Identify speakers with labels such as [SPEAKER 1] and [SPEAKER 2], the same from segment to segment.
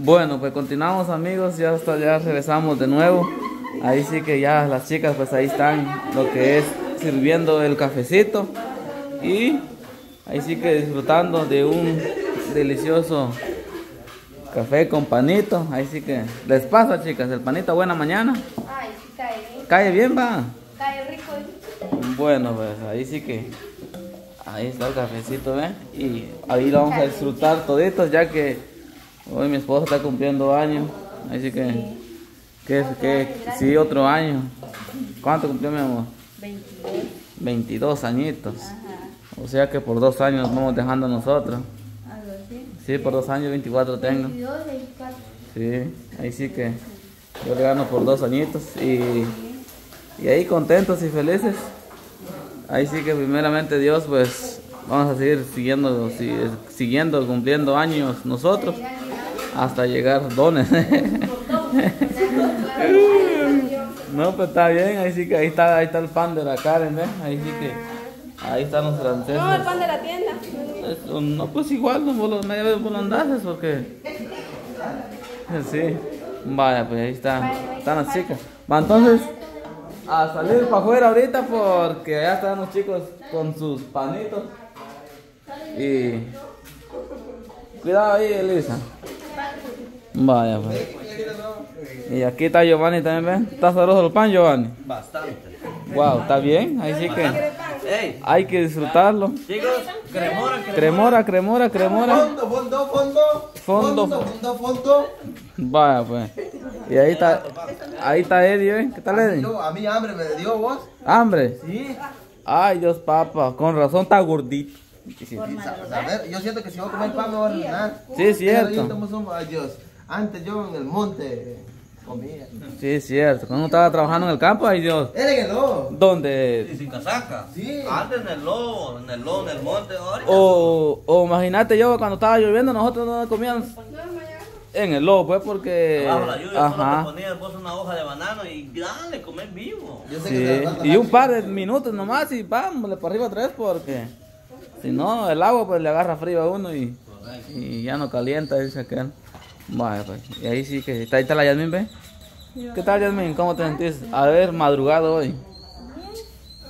[SPEAKER 1] Bueno, pues continuamos amigos, ya hasta ya regresamos de nuevo. Ahí sí que ya las chicas pues ahí están lo que es sirviendo el cafecito y ahí sí que disfrutando de un delicioso café con panito. Ahí sí que les pasa chicas, el panito buena mañana.
[SPEAKER 2] Ay, sí cae bien.
[SPEAKER 1] Cae bien va.
[SPEAKER 2] Cae rico.
[SPEAKER 1] Bueno, pues ahí sí que ahí está el cafecito, ¿eh? Y ahí lo vamos a disfrutar toditos ya que Hoy mi esposa está cumpliendo años, así que, que, que sí, otro año. ¿Cuánto cumplió mi amor?
[SPEAKER 2] 22.
[SPEAKER 1] 22 añitos.
[SPEAKER 2] Ajá.
[SPEAKER 1] O sea que por dos años vamos dejando nosotros.
[SPEAKER 2] Algo así.
[SPEAKER 1] Sí, por dos años 24 tengo.
[SPEAKER 2] 22, 24.
[SPEAKER 1] Sí, ahí sí que yo le gano por dos añitos y, y ahí contentos y felices. Ahí sí que primeramente Dios pues vamos a seguir siguiendo, si- siguiendo cumpliendo años nosotros hasta llegar dones. no, pues está bien, ahí sí que ahí está, ahí está el pan de la Karen, ¿ves? Ahí sí que ahí están los franceses.
[SPEAKER 2] No, el pan de la tienda.
[SPEAKER 1] Eso, no, pues igual, no medio volandajes porque. Sí. Vaya, pues ahí está. Están las chicas. Va, entonces, a salir para afuera ahorita porque allá están los chicos con sus panitos. Y. Cuidado ahí, Elisa. Vaya, pues. Y aquí está Giovanni también, ¿ves? ¿Está sabroso el pan, Giovanni?
[SPEAKER 3] Bastante.
[SPEAKER 1] Wow, está bien, ahí sí que hay que disfrutarlo.
[SPEAKER 3] chicos, cremora,
[SPEAKER 1] Cremora, cremora, cremora.
[SPEAKER 4] Fondo, fondo, fondo.
[SPEAKER 1] Fondo.
[SPEAKER 4] Fondo, fondo, fondo.
[SPEAKER 1] Vaya pues. Y ahí está, ahí está Eddie, ¿eh? ¿Qué tal Eddie?
[SPEAKER 4] Yo, a mí hambre me dio vos.
[SPEAKER 1] Hambre.
[SPEAKER 4] Sí.
[SPEAKER 1] Ay Dios papá, con razón está gordito.
[SPEAKER 4] A ver, yo siento que si voy a comer pan me voy a arruinar.
[SPEAKER 1] Sí, es cierto.
[SPEAKER 4] Ay Dios. Antes yo en el monte comía.
[SPEAKER 1] Sí, es cierto. Cuando estaba trabajando en el campo, ay Dios.
[SPEAKER 4] Era en el lobo.
[SPEAKER 3] Y
[SPEAKER 1] ¿Dónde?
[SPEAKER 3] sin casaca.
[SPEAKER 4] Sí.
[SPEAKER 3] Antes en el lobo, en el lobo, en el monte, ahorita.
[SPEAKER 1] O, o imagínate yo cuando estaba lloviendo, nosotros no comíamos en el lobo, pues porque.
[SPEAKER 3] Bajo la lluvia, solo te
[SPEAKER 1] Ajá.
[SPEAKER 3] ponías vos una hoja de banano y dale, comer vivo.
[SPEAKER 4] Yo sé
[SPEAKER 1] Sí.
[SPEAKER 4] que te falta
[SPEAKER 1] Y un par de minutos nomás y vamos, para arriba otra vez porque. Si no, el agua pues le agarra frío a uno y, y ya no calienta, dice aquel. Vaya, pues. Y ahí sí que está, ahí está la Yasmin, ¿ve? ¿Qué tal, Yasmin? ¿Cómo te sentís? Haber madrugado hoy.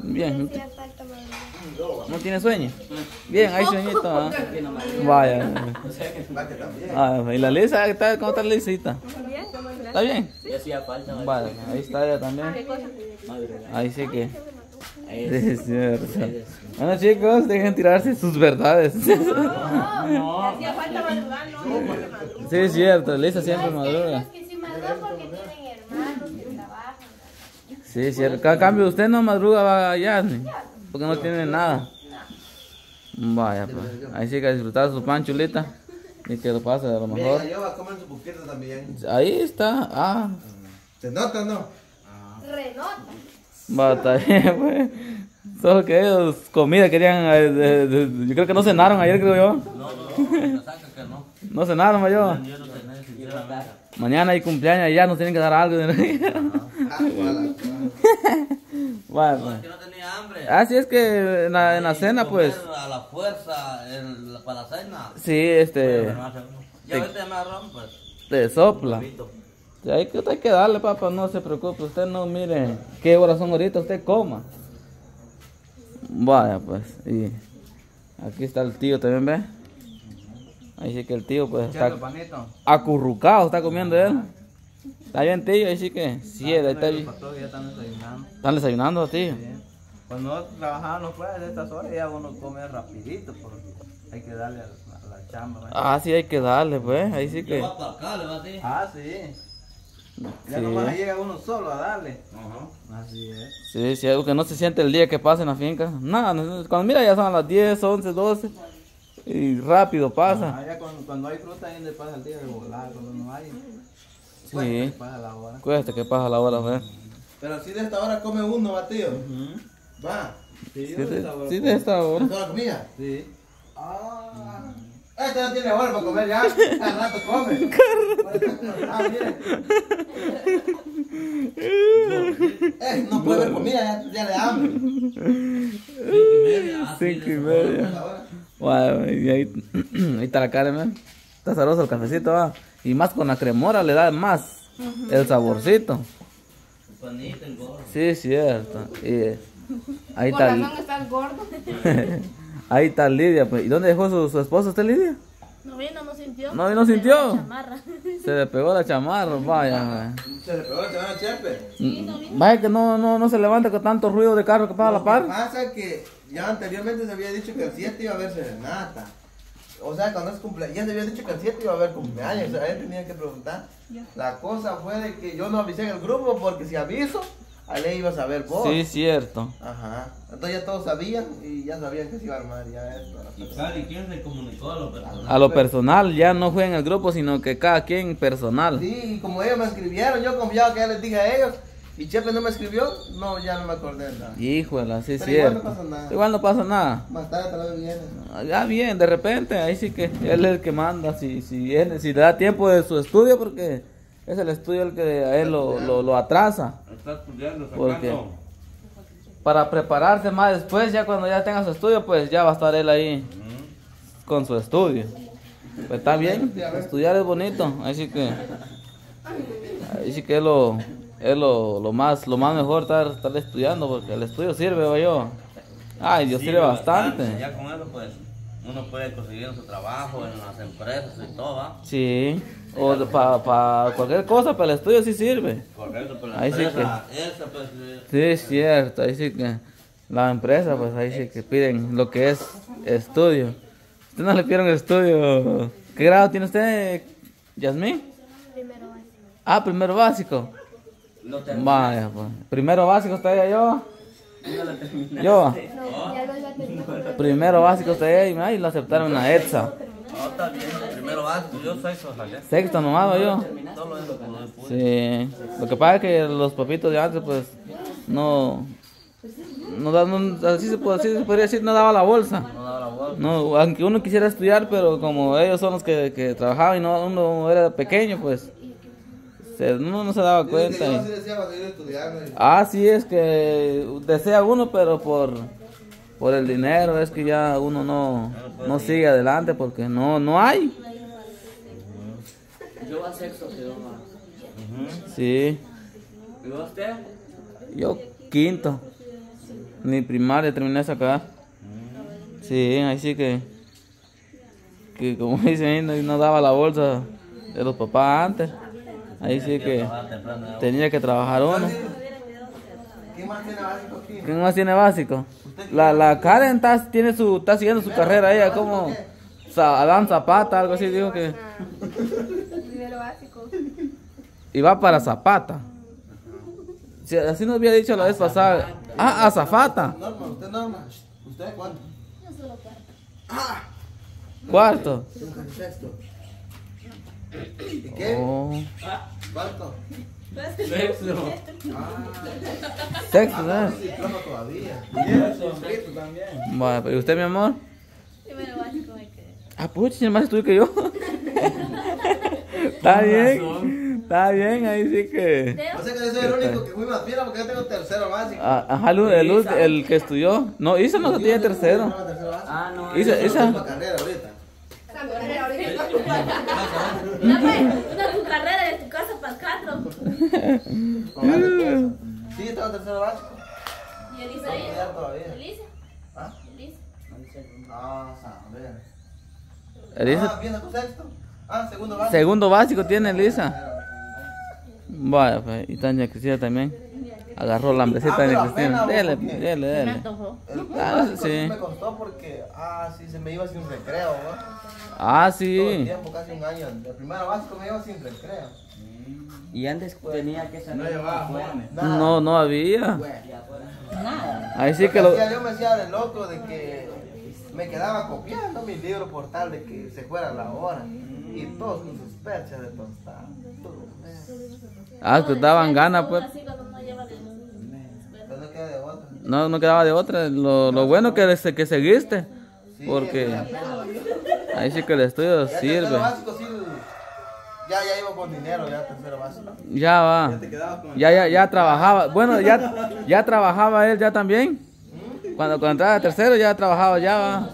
[SPEAKER 1] Bien. ¿No, ¿No tiene sueño? Bien, hay sueñito. ¿ah? Vaya. Ah, y la Lisa, ¿qué tal? ¿cómo está la Lisita? ¿Está bien?
[SPEAKER 3] Y hacía falta.
[SPEAKER 1] Vale, ahí está ella también. Ahí sí que. Sí, es cierto. Bueno chicos, dejen tirarse sus verdades.
[SPEAKER 2] Hacía falta madrugar, ¿no?
[SPEAKER 1] Sí, es cierto, Lisa siempre madruga.
[SPEAKER 2] que sí madrugan porque tienen hermanos que trabajan.
[SPEAKER 1] Sí, es cierto. A cambio, usted no madruga va allá, porque no tiene nada. Vaya, pues. Ahí sí que a disfrutar su pan chulita. Y que lo pase a lo mejor.
[SPEAKER 4] Yo voy a comer su también.
[SPEAKER 1] Ahí está. Ah,
[SPEAKER 4] ¿Se nota o no?
[SPEAKER 2] Renota.
[SPEAKER 1] va, está bien, pues. Solo que ellos comida querían. eh, de- de- yo creo que no cenaron ayer, creo yo.
[SPEAKER 3] No, no, que no.
[SPEAKER 1] No cenaron, yo.
[SPEAKER 3] Yo no tenía sinceramente.
[SPEAKER 1] Mañana hay cumpleaños y ya nos tienen que dar algo.
[SPEAKER 4] Ah.
[SPEAKER 1] Vaya,
[SPEAKER 3] No,
[SPEAKER 1] pues.
[SPEAKER 3] es que no tenía hambre.
[SPEAKER 1] Así es que en la, en la cena, pues.
[SPEAKER 3] A la fuerza, en la- para la cena.
[SPEAKER 1] Sí, este.
[SPEAKER 3] Ya ahorita me agarró, pues.
[SPEAKER 1] Te sopla. Hay que, hay que darle, papá, no se preocupe. Usted no mire qué horas son ahorita, usted coma. Vaya, pues. Y aquí está el tío también, ¿ve? Ahí sí que el tío, pues, está acurrucado, está comiendo él. Está bien, tío, ahí sí que. Sí, ahí está bien.
[SPEAKER 5] ya están desayunando.
[SPEAKER 1] Están desayunando, tío.
[SPEAKER 5] Cuando trabajábamos fuera de estas horas ya uno come rapidito porque hay que darle a la, chamba. ¿verdad?
[SPEAKER 1] Ah, sí, hay que darle, pues. Ahí sí que.
[SPEAKER 3] Va para acá, le va a decir.
[SPEAKER 5] Ah, sí. Ya
[SPEAKER 1] Sí.
[SPEAKER 5] nomás llega uno solo a darle.
[SPEAKER 3] Ajá.
[SPEAKER 5] Así es.
[SPEAKER 1] Sí, sí, algo que no se siente el día que pasa en la finca. Nada, no- cuando mira ya son las 10, 11, 12. Y rápido pasa.
[SPEAKER 5] Ah, ya cuando, cuando hay fruta ahí le pasa el día de volar, cuando no hay,
[SPEAKER 1] Sí.
[SPEAKER 5] le pasa la hora.
[SPEAKER 1] Cuesta que pasa la hora.
[SPEAKER 4] Pero si de esta hora come uno, va, tío. Va.
[SPEAKER 5] Sí,
[SPEAKER 1] Sí, de,
[SPEAKER 5] estaba-
[SPEAKER 1] sí, de esta hora.
[SPEAKER 4] ¿Toda la comida?
[SPEAKER 5] Sí.
[SPEAKER 4] Ah. Este no tiene hora para comer ya. Cada rato come. Ah, mire. Eh, no puede ver comida, ya, ya le da hambre.
[SPEAKER 3] Cinco y media.
[SPEAKER 1] y
[SPEAKER 3] de-
[SPEAKER 1] media. Bueno, y ahí, ahí está la Karen, man. Está sabroso el cafecito, va. Y más con la cremora le da más el saborcito.
[SPEAKER 3] Panita, el gordo.
[SPEAKER 1] Sí, cierto. Y ahí está,
[SPEAKER 2] razón estás gordo.
[SPEAKER 1] ahí está Lidia. Pues. ¿Y dónde dejó su, su esposa usted, Lidia?
[SPEAKER 6] No vino, no sintió.
[SPEAKER 1] No, ¿y no sintió?
[SPEAKER 6] Chamarra.
[SPEAKER 1] Se le pegó la chamarra, vaya.
[SPEAKER 4] Se le pegó la semana a Chepe.
[SPEAKER 1] Vaya que no, no, no se levanta con tanto ruido de carro que pasa a la
[SPEAKER 4] Lo que
[SPEAKER 1] par.
[SPEAKER 4] pasa que ya anteriormente se había dicho que el 7 iba a haber serenata. O sea, cuando es cumpleaños, ya se había dicho que el 7 iba a haber cumpleaños. O sea, él tenía que preguntar. La cosa fue de que yo no avisé en el grupo porque si aviso, a le ibas a ver vos.
[SPEAKER 1] Sí, cierto.
[SPEAKER 4] Ajá. Entonces ya todos sabían y ya sabían que se iba a armar ya esto.
[SPEAKER 3] ¿Y Cari quién se comunicó a los personal?
[SPEAKER 1] A lo personal, ya no fue en el grupo, sino que cada quien personal.
[SPEAKER 4] Sí, y como ellos me escribieron, yo confiaba que ya les dije a ellos. Y Chepe no me escribió, no, ya no me acordé de nada.
[SPEAKER 1] Híjole, sí es
[SPEAKER 4] Pero igual
[SPEAKER 1] cierto.
[SPEAKER 4] no pasa nada.
[SPEAKER 1] Igual no pasa nada.
[SPEAKER 4] Más tarde tal vez viene.
[SPEAKER 1] Ya bien, de repente, ahí sí que él es el que manda, si, si, él- si le da tiempo de su estudio, porque es el estudio el que a él lo, lo, lo atrasa.
[SPEAKER 3] Está estudiando,
[SPEAKER 1] ¿Por qué?
[SPEAKER 3] sacando.
[SPEAKER 1] Para prepararse más después, ya cuando ya tenga su estudio, pues ya va a estar él ahí con su estudio. Pues está bien, estudiar es bonito, así que, ahí sí que es lo, es lo, lo más, lo más mejor estar, estar estudiando, porque el estudio sirve, yo. Ay, Dios sirve bastante.
[SPEAKER 3] Ya con eso, pues, uno puede conseguir su trabajo en las empresas y todo, ¿va?
[SPEAKER 1] Sí, o para cualquier cosa, para el estudio sí sirve.
[SPEAKER 3] Correcto, pero la
[SPEAKER 1] Ahí sí
[SPEAKER 3] esa, pues,
[SPEAKER 1] Sí, es cierto, ahí sí que la empresa, pues ahí sí que piden lo que es estudio. ¿Usted no le pidieron estudio? ¿Qué grado tiene usted, Yasmín?
[SPEAKER 2] Primero básico.
[SPEAKER 1] Ah, primero básico. Vaya, pues. Primero básico yo. Yo.
[SPEAKER 2] No, ya lo iba a terminar.
[SPEAKER 1] Primero básico ahí y lo aceptaron la ETSA.
[SPEAKER 3] no, está bien, primero vas, yo soy social.
[SPEAKER 1] Sexto nomás yo. Sí. Lo que pasa es que los papitos de antes, pues, no. No, no así, se, puede- así se podría decir, no daba la bolsa.
[SPEAKER 3] No daba la vuelta.
[SPEAKER 1] No, aunque uno quisiera estudiar, pero como ellos son los que, que trabajaban y no uno era pequeño, pues se- uno no se daba cuenta.
[SPEAKER 4] yo
[SPEAKER 1] y-
[SPEAKER 4] así
[SPEAKER 1] Ah, sí, es que desea uno, pero por, por el dinero es que ya uno no, no sigue adelante porque no, no hay.
[SPEAKER 7] Yo a sexto quedó más.
[SPEAKER 1] Sí,
[SPEAKER 7] ¿Y usted?
[SPEAKER 1] yo quinto, ni primaria terminé de sacar. Sí, ahí sí que, que como dicen, no daba la bolsa de los papás antes. Ahí sí que tenía que trabajar uno.
[SPEAKER 4] ¿Quién más tiene básico aquí?
[SPEAKER 1] ¿Quién más tiene básico? La, la Karen está, tiene su, está siguiendo su carrera ella como Adán Zapata, algo así dijo que
[SPEAKER 2] básico.
[SPEAKER 1] iba para Zapata. Sí, así nos había dicho la vez pasada. Ah, a Zafata.
[SPEAKER 4] Norma, usted Norma. ¿Usted cuánto?
[SPEAKER 1] Cuarto.
[SPEAKER 4] Yo casi sexto. ¿Y qué?
[SPEAKER 1] Oh,
[SPEAKER 4] ¿Cuánto?
[SPEAKER 7] Sexto.
[SPEAKER 1] sexto,
[SPEAKER 4] Ah,
[SPEAKER 1] ¿eh?
[SPEAKER 4] sí, diploma todavía.
[SPEAKER 1] Bueno, ¿y usted, mi amor?
[SPEAKER 6] Primero básico me quedé.
[SPEAKER 1] Ah, pucha, tiene más estudio que yo. Está bien. Está bien, ahí sí que.
[SPEAKER 4] O sea que yo soy el único que fui más fiera porque yo tengo tercero básico.
[SPEAKER 1] Ah, Ajá, el, el, el que estudió. No, Isa no tiene tercero.
[SPEAKER 7] Ah, no.
[SPEAKER 1] Isa, Isa.
[SPEAKER 4] Una carrera
[SPEAKER 6] de tu casa para el cuatro.
[SPEAKER 4] Con más de Sí, yo tengo tercero básico.
[SPEAKER 6] Y Elisa ahí. Elisa.
[SPEAKER 4] ¿Ah?
[SPEAKER 6] Elisa.
[SPEAKER 4] Ah, saber.
[SPEAKER 1] Elisa,
[SPEAKER 4] Ah, ¿viene tu sexto? Ah, segundo básico.
[SPEAKER 1] segundo básico tiene Elisa. Vaya, pues, y Tania Cristina también. Agarró la hambrecita
[SPEAKER 4] Ah,
[SPEAKER 1] de
[SPEAKER 4] pero
[SPEAKER 1] Cristina. Dele, dele,
[SPEAKER 6] Me
[SPEAKER 1] dele.
[SPEAKER 6] antojó.
[SPEAKER 4] El
[SPEAKER 1] Ah, sí.
[SPEAKER 4] sí me costó porque, ah, sí, se me iba sin recreo, ¿no?
[SPEAKER 1] Ah,
[SPEAKER 4] Todo el
[SPEAKER 1] sí.
[SPEAKER 4] tiempo, casi un año. De primero básico me iba sin recreo.
[SPEAKER 7] Y antes tenía que salir uniforme.
[SPEAKER 4] Nada.
[SPEAKER 1] No, no había.
[SPEAKER 6] Nada.
[SPEAKER 1] Ahí sí que lo.
[SPEAKER 4] yo me hacía de loco de que me quedaba copiando mis libros por tal de que se fuera la hora. Y todos con sus perchas de tostada.
[SPEAKER 1] Ah, que daban ganas, pues.
[SPEAKER 6] Así cuando uno lleva de-
[SPEAKER 4] Pero no queda de otra.
[SPEAKER 1] No, no quedaba de otra. Lo, lo bueno que, se- que seguiste. Porque ahí sí que el estudio sirve.
[SPEAKER 4] Ya, ya iba con dinero, ya tercero básico.
[SPEAKER 1] Ya va. Ya, ya, ya trabajaba. Bueno, ya, ya trabajaba él ya también. Cuando, cuando entraba tercero ya trabajaba ya va.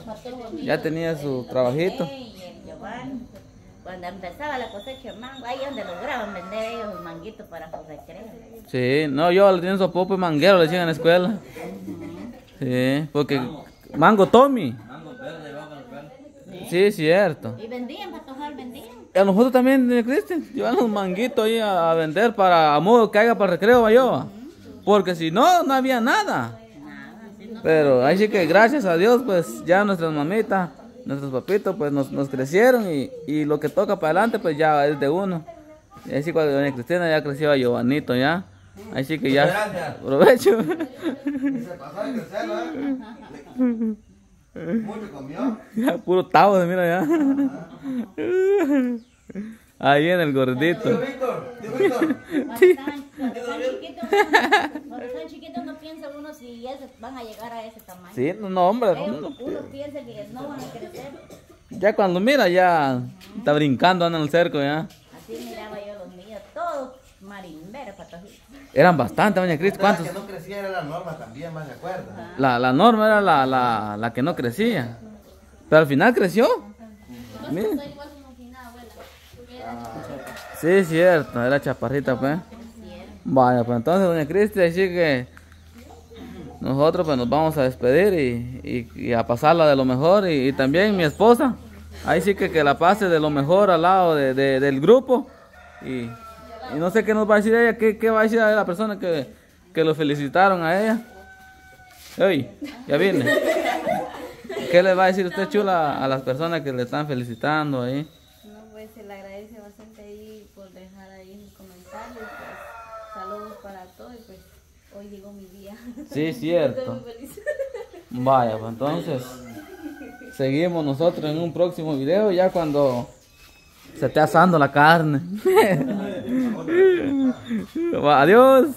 [SPEAKER 1] Ya tenía su trabajito.
[SPEAKER 6] Cuando empezaba la cosecha de mango, ahí es donde lograban vender ellos el manguito para su recreo.
[SPEAKER 1] Sí, no, yo le tenía sopopo y manguero, le decían en la escuela. Sí, porque mango Tommy.
[SPEAKER 3] Mango verde, el verde.
[SPEAKER 1] Sí, cierto.
[SPEAKER 6] Y vendían, para tojar, vendían.
[SPEAKER 1] A nosotros también, Cristian, llevan un manguito ahí a, a vender para, a modo que haga para el recreo, yo. Porque si no, no había nada. Pero ahí sí que gracias a Dios, pues ya nuestras mamitas, nuestros papitos, pues nos, nos crecieron y, y lo que toca para adelante, pues ya es de uno. Así cuando doña Cristina ya creció a Giovanito ya. Ahí sí que ya.
[SPEAKER 4] Gracias.
[SPEAKER 1] Provecho.
[SPEAKER 4] Y se pasó de crecerlo, ¿eh? Mucho comió.
[SPEAKER 1] Ya, puro tabo, mira ya. Ahí en el
[SPEAKER 4] Tío
[SPEAKER 1] gordito.
[SPEAKER 4] Víctor, tío Víctor.
[SPEAKER 6] Cuando están, cuando están chiquitos, cuando están chiquitos no piensa uno si van a llegar a ese tamaño.
[SPEAKER 1] Sí, no, no, hombre.
[SPEAKER 6] Ellos-
[SPEAKER 1] no.
[SPEAKER 6] uno piensa que no van a crecer.
[SPEAKER 1] Ya cuando mira, ya está brincando, anda en el cerco ya.
[SPEAKER 6] Así miraba yo los míos, todos marimberos, patojitos.
[SPEAKER 1] Eran bastantes, doña Cris.
[SPEAKER 4] La
[SPEAKER 1] ¿Cuántos?
[SPEAKER 4] que no crecía era la norma también, más de acuerdo.
[SPEAKER 1] La, la norma era la, la, la que no crecía. Pero al final creció. Mire. Sí, cierto, era chaparrita, pues. Vaya, pues entonces, doña Cristi, así que nosotros pues nos vamos a despedir y, a pasarla de lo mejor. Y, también mi esposa, ahí sí que, que la pase de lo mejor al lado de, de- del grupo. Y, no sé qué nos va a decir ella, qué, va a decir a la persona que, que lo felicitaron a ella. Oye, ya viene. ¿Qué le va a decir usted, chula, a las personas que le están felicitando ahí?
[SPEAKER 2] Pues se le agradece bastante ahí por dejar ahí un comentario. Pues saludos para todos. y, Pues hoy llegó mi día.
[SPEAKER 1] Sí, cierto. Vaya, pues entonces seguimos nosotros en un próximo video ya cuando se esté asando la carne. Adiós.